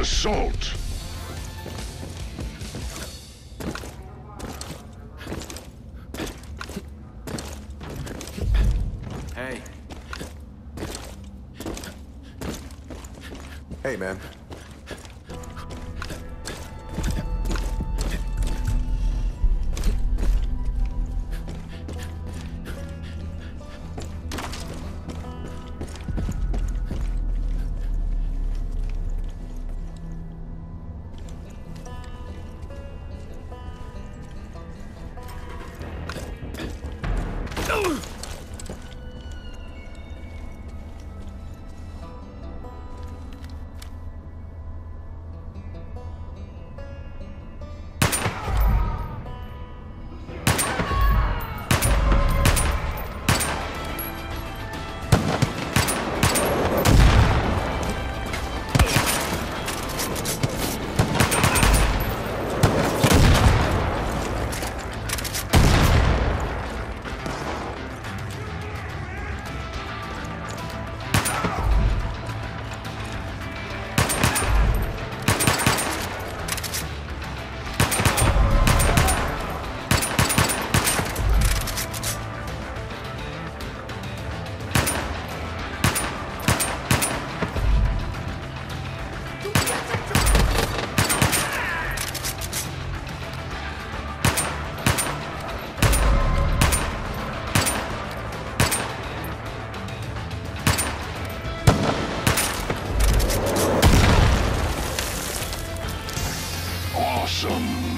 assault. Hey, Hey, man. Ugh. Awesome.